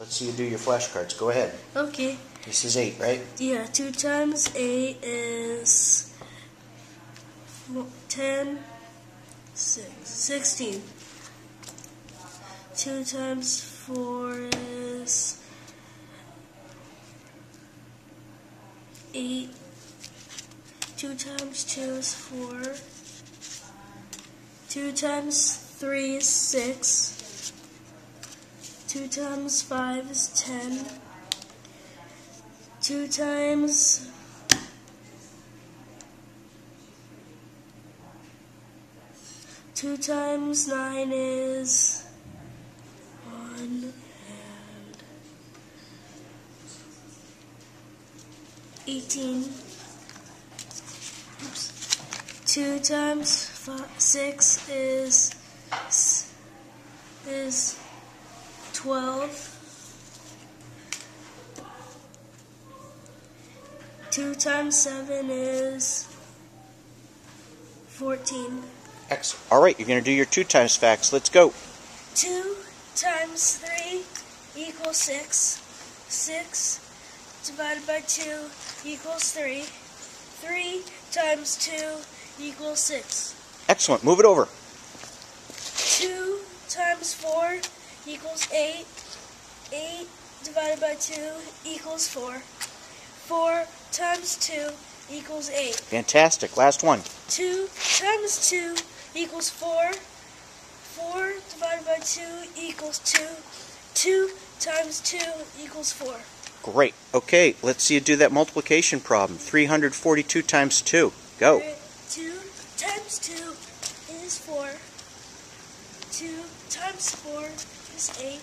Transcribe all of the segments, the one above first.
Let's see you do your flashcards. Go ahead. Okay. This is 8, right? Yeah, 2 times 8 is 10, 6, 16. 2 times 4 is 8. 2 times 2 is 4. 2 times 3 is 6. 2 times 5 is 10. 2 times Two times nine is one and eighteen. Oops. Two times five, six is is twelve. Two times seven is fourteen. Excellent. All right, you're going to do your 2 times facts. Let's go. 2 times 3 equals 6. 6 divided by 2 equals 3. 3 times 2 equals 6. Excellent. Move it over. 2 times 4 equals 8. 8 divided by 2 equals 4. 4 times 2 equals 8. Fantastic. Last one. 2 times 2 equals 4. 4 divided by 2 equals 2. 2 times 2 equals 4. Great. Okay, let's see you do that multiplication problem. 342 times 2. Go. 2 times 2 is 4. 2 times 4 is 8.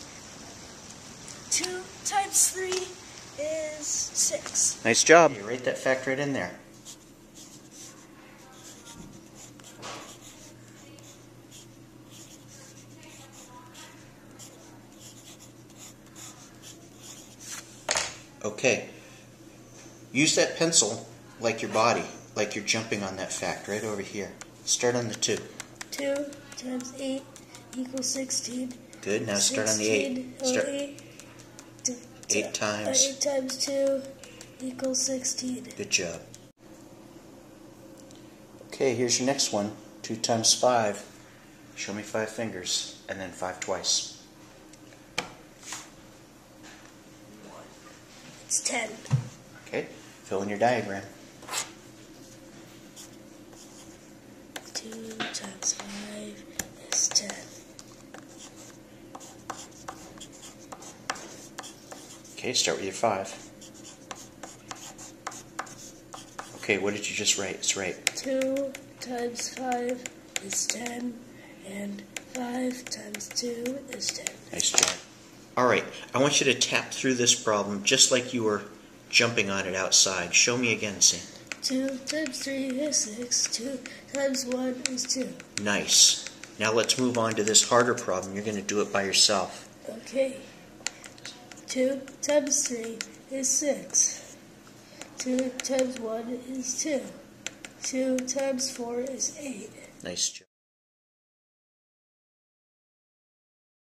2 times 3 is 6. Nice job. You write that fact right in there. Okay. Use that pencil like your body, like you're jumping on that fact right over here. Start on the 2. 2 times 8 equals 16. Good. Now start on the 8. Start 8, 8 times. Uh, 8 times 2 equals 16. Good job. Okay, here's your next one. 2 times 5. Show me 5 fingers, and then 5 twice. It's 10. Okay, fill in your diagram. 2 times 5 is 10. Okay, start with your 5. Okay, what did you just write? It's right. 2 times 5 is 10, and 5 times 2 is 10. Nice job. All right, I want you to tap through this problem just like you were jumping on it outside. Show me again, Sam. 2 times 3 is 6. 2 times 1 is 2. Nice. Now let's move on to this harder problem. You're going to do it by yourself. Okay. 2 times 3 is 6. 2 times 1 is 2. 2 times 4 is 8. Nice job.